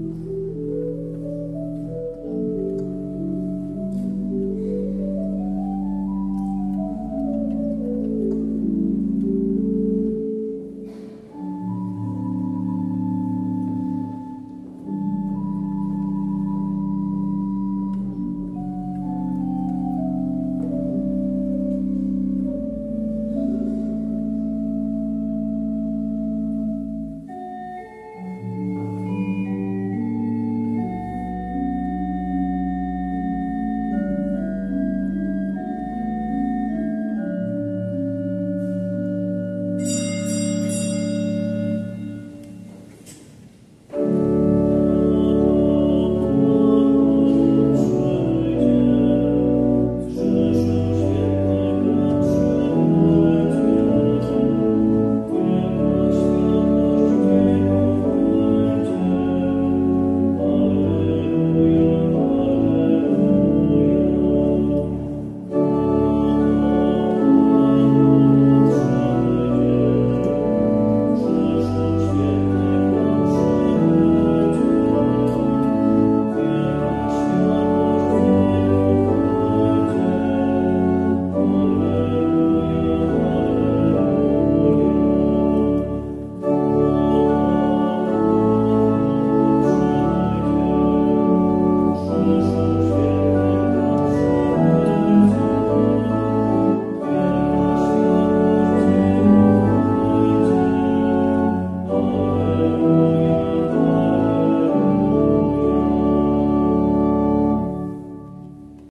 you